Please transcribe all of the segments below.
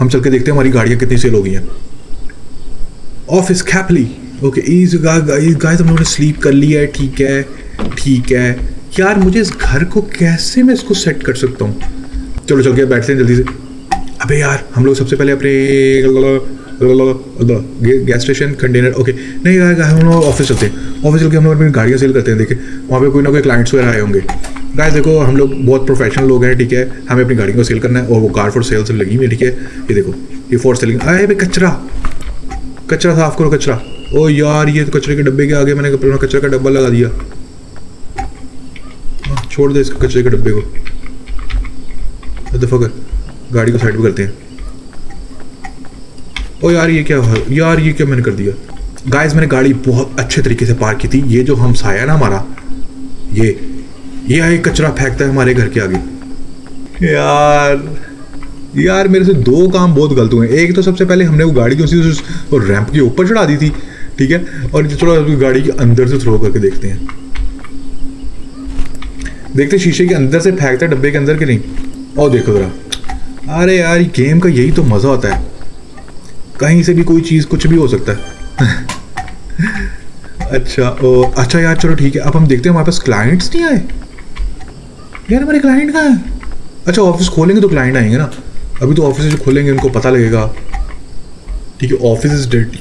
हम चल के देखते हैं हमारी गाड़ियाँ कितनी सेल हो गई हैं। ऑफ़िस कैपली ओके इज़ गाइस हम स्लीप कर लिया है, ठीक है ठीक है। यार, मुझे इस घर को कैसे मैं इसको सेट कर सकता हूँ? चलो, चल के बैठते हैं जल्दी से। अबे यार, हम लोग सबसे पहले अपने गैस स्टेशन कंटेनर ओके नहीं, यार, हम लोग ऑफ़िस चलते हैं। ऑफ़िस चल के हम लोग अपनी गाड़ियाँ सेल करते हैं, देखे। वहाँ पे कोई ना कोई क्लाइंट्स वगैरह आए होंगे। गाइस देखो, हम लोग बहुत प्रोफेशनल लोग हैं, ठीक है? हमें अपनी गाड़ी को सेल करना है और वो कार फॉर सेल से लगी हुई है, ठीक है? ये देखो, ये फॉर सेलिंग आए भाई, कचरा! कचरा साफ़ करो, कचरा। ओ यार, ये तो कचरे के डब्बे के आगे मैंने अपना कचरे का डब्बा लगा दिया। छोड़ दे इसके कचरे के डब्बे को। दफ़ा कर गाड़ी को साइड पे करते हैं। ओ यार, ये क्या यार, ये क्या मैंने कर दिया? गाइस मैंने गाड़ी बहुत अच्छे तरीके से पार्क की थी। ये जो हम साया ना हमारा, ये ये आए कचरा फेंकता है हमारे घर के आगे। यार यार मेरे से दो काम बहुत गलत हुए एक तो सबसे पहले हमने वो गाड़ी को उसी रैंप के ऊपर चढ़ा दी थी ठीक है? और थोड़ा गाड़ी के अंदर से थ्रो करके देखते हैं। देखते शीशे के अंदर से फेंकता है डब्बे के अंदर के नहीं? और देखो जरा। अरे यार गेम का यही तो मज़ा होता है। कहीं से भी कोई चीज़ कुछ भी हो सकता है। अच्छा ओ, अच्छा यार चलो ठीक है। अब हम देखते हैं हमारे पास क्लाइंट्स नहीं आए। यार हमारे क्लाइंट कहाँ हैं? अच्छा ऑफ़िस खोलेंगे तो क्लाइंट आएँगे ना। अभी तो ऑफ़िस खोलेंगे, उनको पता लगेगा। ठीक है office is dirty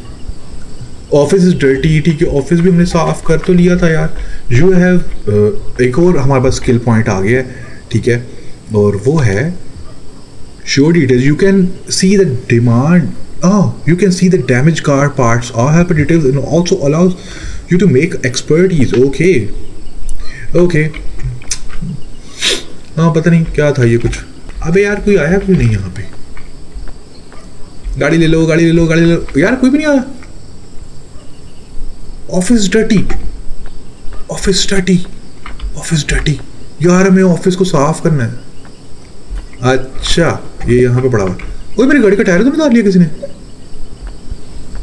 office is dirty ठीक है ऑफ़िस भी हमने साफ़ कर तो लिया था यार। यू हैव एक और हमारे पास स्किल पॉइंट आ गया है, ठीक है? और वो है, show details you can see the demand oh you can see the damaged car parts or have details and also allows you to make expertise okay. Okay. हाँ पता नहीं क्या था ये कुछ। अबे यार, कोई आया कोई नहीं यहाँ पे। गाड़ी ले लो, गाड़ी ले लो, गाड़ी ले लो। यार, कोई भी नहीं आया। Office dirty office dirty office dirty यार, हमें ऑफ़िस को साफ़ करना है। अच्छा ये यहाँ पे पड़ा हुआ ओए, मेरी गाड़ी का टायर तो निकाल लिया किसी ने?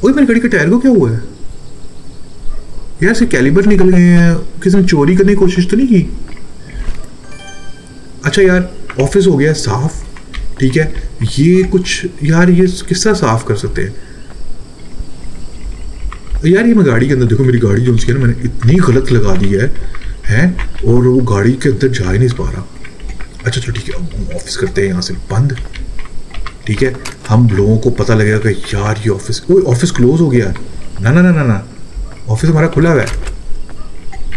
ओए, मेरी गाड़ी का टायर को क्या हुआ है? यार से कैलिबर निकल गए हैं। किसी ने चोरी करने की कोशिश तो नहीं की? अच्छा यार ऑफ़िस हो गया, साफ़। ठीक है? ये कुछ, यार ये किस तरह साफ़ कर सकते हैं? यार ये मैं गाड़ी के अंदर, देखो मेरी गाड़ी जो उसकी है ना, मैंने इतनी गलत लगा दी है, हैं? और वो गाड़ी के अंदर जा ही नहीं पा रहा। अच्छा चलो ठीक है हम ऑफ़िस करते हैं, यहाँ से बंद। ठीक है? हम लोगों को पता लगेगा कि यार ये ऑफ़िस वो ऑफ़िस क्लोज हो गया। ना ना ना ना ना। ऑफ़िस हमारा खुला हुआ है।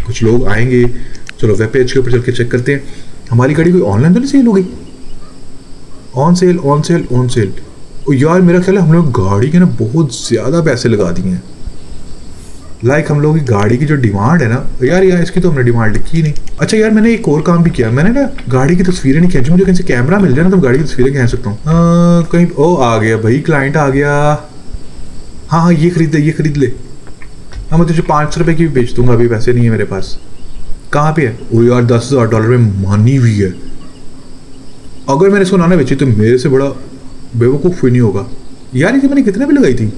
कुछ लोग आएँगे। चलो वेब पेज के ऊपर चल के चेक करते हैं। हमारी गाड़ी कोई ऑनलाइन तो नहीं सेल हो गई? On sale on sale on sale यार, मेरा ख्याल है हम लोग गाड़ी के ना बहुत ज़्यादा पैसे लगा दिए हैं। लाइक हम लोगों की गाड़ी की जो डिमांड है ना, यार यार, इसकी तो हमने डिमांड लिखी नहीं। अच्छा यार, मैंने एक और काम भी किया। मैंने ना गाड़ी की तस्वीरें नहीं खींची, मुझे कहीं से कैमरा मिल जाए ना तो गाड़ी की तस्वीरें खींच सकता हूँ। कहीं, ओ, आ गया भाई क्लाइंट आ गया। हाँ हाँ ये खरीद ले, ये खरीद ले। हाँ मैं तुझे पाँच सौ रुपये की भी बेच दूँगा, अभी पैसे नहीं है मेरे पास। कहाँ पे है? वो यार दस हज़ार डॉलर में मानी हुई है। अगर मैंने इसको ना बेची तो मेरे से बड़ा बेवकूफ़ नहीं होगा। यार ये मैंने कितने भी लगाई थी?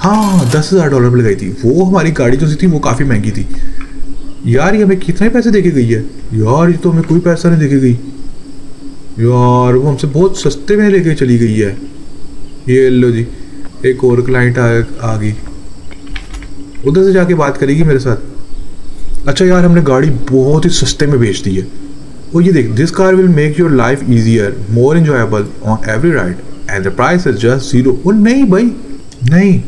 हाँ दस हज़ार डॉलर पर लगाई थी। वो हमारी गाड़ी जो थी, वो काफ़ी महँगी थी। यार, ये हमें कितने पैसे दे के गई है? यार, ये तो हमें कोई पैसा नहीं दे के गई। यार, वो हमसे बहुत सस्ते में लेके चली गई है। ये लो जी, एक और क्लाइंट आ गई। उधर से जाके बात करेगी मेरे साथ। अच्छा यार, हमने गाड़ी बहुत ही सस्ते में बेच दी है। वो ये देख this car will make your life easier more enjoyable on every ride and the price is just zero वो नहीं भाई, नहीं।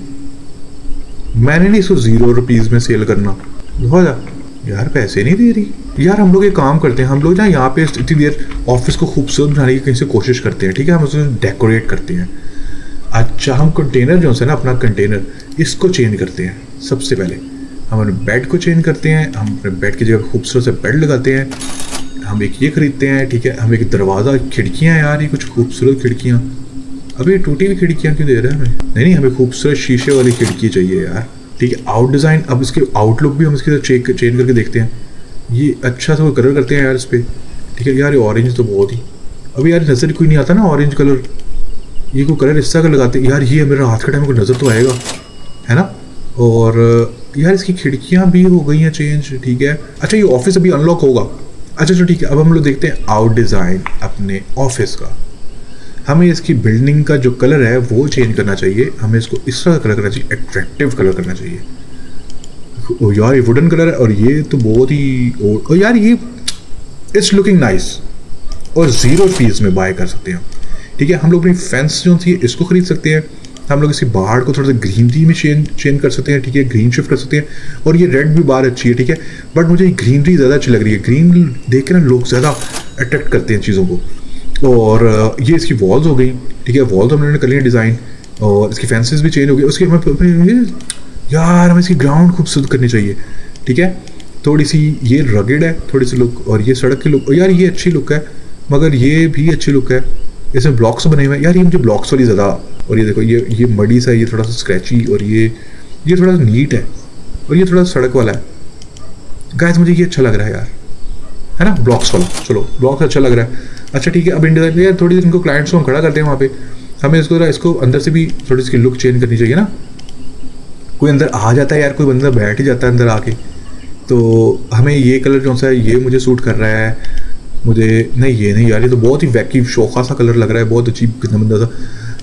मैंने नहीं इसको ज़ीरो रुपीज़ में सेल करना। जा यार, पैसे नहीं दे रही। यार, हम लोग एक काम करते हैं, हम लोग ना यहाँ पे इतनी देर ऑफ़िस को खूबसूरत बनाने की कहीं से कोशिश करते हैं, ठीक है? हम उसे डेकोरेट करते हैं। अच्छा हम कंटेनर जो है ना, अपना कंटेनर इसको चेंज करते हैं, सबसे पहले। हम अपने बेड को चेंज करते हैं, हम अपने बेड की जगह खूबसूरत से बेड लगाते हैं, हम एक ये खरीदते हैं, ठीक है? हम एक दरवाज़ा, खिड़कियाँ यार, ये कुछ खूबसूरत खिड़कियाँ। अभी टूटी हुई खिड़कियाँ क्यों दे रहे हैं हमें? नहीं नहीं, हमें खूबसूरत शीशे वाली खिड़की चाहिए यार। ठीक है आउट डिज़ाइन अब इसके आउटलुक भी हम इसके साथ चेक चेंज करके देखते हैं। ये अच्छा सा कलर करते हैं यार इस पर ठीक है, यार ये ऑरेंज तो बहुत ही। अभी यार नज़र कोई नहीं आता ना ऑरेंज कलर ये कोई कलर इस तरह का लगाते यार ये मेरा हाथ का टाइम को नज़र तो आएगा। है ना? और यार इसकी खिड़कियाँ भी हो गई हैं चेंज ठीक है? अच्छा ये ऑफ़िस अभी अनलॉक होगा। अच्छा अच्छा ठीक है, अब हम लोग देखते हैं आउट डिज़ाइन अपने ऑफ़िस का। हमें इसकी बिल्डिंग का जो कलर है, वो चेंज करना चाहिए। हमें इसको इस तरह कलर करना चाहिए एट्रैक्टिव कलर करना चाहिए। ओ यार, ये वुडन कलर है और ये तो बहुत ही और यार, ये इट्स लुकिंग नाइस और ज़ीरो फ़ीस में बाय कर सकते हैं ठीक है, हम लोग अपनी फेंस जो थी, इसको खरीद सकते हैं। हम लोग इसकी बाहर को थोड़ा सा ग्रीनरी में चेंज चेंज कर सकते हैं, ठीक है? ग्रीन शिफ्ट कर सकते हैं। और ये रेड भी बाहर अच्छी है, ठीक है? बट मुझे ग्रीनरी ज़्यादा अच्छी लग रही है। ग्रीन देख के ना लोग ज़्यादा अट्रैक्ट करते हैं चीज़ों को। और ये इसकी वॉल्स हो गई, ठीक है? वॉल्स हमने कर ली डिज़ाइन और इसकी फैंसेस भी चेंज हो गई। उसके हमें यार, हमें इसकी ग्राउंड खूबसूरत करनी चाहिए, ठीक है? थोड़ी सी ये रगेड है थोड़ी सी लुक और ये सड़क की लुक यार, ये अच्छी लुक है, मगर ये भी अच्छी लुक है। इसमें ब्लॉक्स बने हुए हैं। यार, ये मुझे ब्लॉक्स वाली ज़्यादा और ये देखो, ये ये मडी सा, ये थोड़ा सा स्क्रैची और ये ये थोड़ा सा नीट है और ये थोड़ा सड़क वाला है। गैस मुझे ये अच्छा लग रहा है यार, है ना? ब्लॉक्स वाला, चलो ब्लॉक्स अच्छा लग रहा है। अच्छा ठीक है, अब इंडिया यार, थोड़ी इनको क्लाइंट्स को हम खड़ा करते हैं वहाँ पे। हमें इसको इसको अंदर से भी थोड़ी इसकी लुक चेंज करनी चाहिए ना। कोई अंदर आ जाता है यार, कोई बंदा बैठ ही जाता है अंदर आके। तो हमें ये कलर जो सा है? ये मुझे सूट कर रहा है। मुझे, नहीं, ये नहीं यार, ये तो बहुत ही वैकी शोखा सा कलर लग रहा है, बहुत अच्छी कितना बंदा था।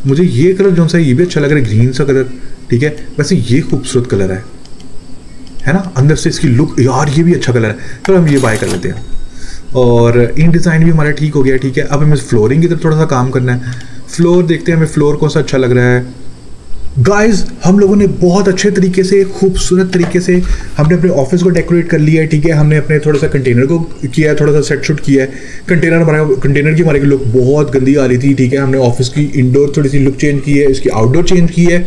मुझे ये कलर जो सा ये भी अच्छा लग रहा है, ग्रीन सा कलर, ठीक है? वैसे ये खूबसूरत कलर है। है ना? अंदर से इसकी लुक, यार, ये भी अच्छा कलर है। चलो हम ये बाय कर लेते हैं। और इन डिज़ाइन भी हमारा ठीक हो गया, ठीक है? अब हमें फ्लोरिंग की तरफ़ थोड़ा सा काम करना है। फ्लोर देखते हैं हमें फ्लोर कौन सा अच्छा लग रहा है। गाइस हम लोगों ने बहुत अच्छे तरीके से, खूबसूरत तरीके से हमने अपने ऑफ़िस को डेकोरेट कर लिया है, ठीक है? हमने अपने थोड़ा सा कंटेनर को किया है थोड़ा सा सेट शूट किया है। कंटेनर हमारा कंटेनर की हमारे लुक बहुत गंदी आ रही थी, ठीक है? हमने ऑफ़िस की इंडोर थोड़ी सी लुक चेंज की है, इसकी आउटडोर चेंज की है।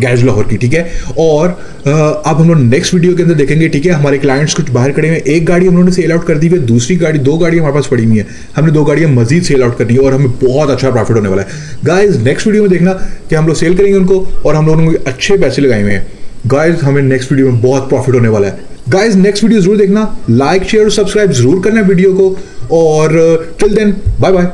गैज लाहौर की ठीक है? और अब हम लोग नेक्स्ट वीडियो के अंदर देखेंगे, ठीक है? हमारे क्लाइंट्स कुछ बाहर खड़े हुए एक गाड़ी हम लोगों ने सेल आउट कर दी है, दूसरी गाड़ी, दो गाड़ी हमारे पास पड़ी हुई है। हमने दो गाड़ियाँ मजीद सेल आउट करनी है और हमें बहुत अच्छा प्रॉफिट होने वाला है। गाइज़ नेक्स्ट वीडियो में देखना कि हम लोग सेल करेंगे उनको और हम लोगों ने अच्छे पैसे लगाए हुए हैं। गाइज़ हमें नेक्स्ट वीडियो में बहुत प्रॉफिट होने वाला है। गाइज़ नेक्स्ट वीडियो ज़रूर देखना। लाइक शेयर और सब्सक्राइब ज़रूर करना वीडियो को। और टिल देन बाय बाय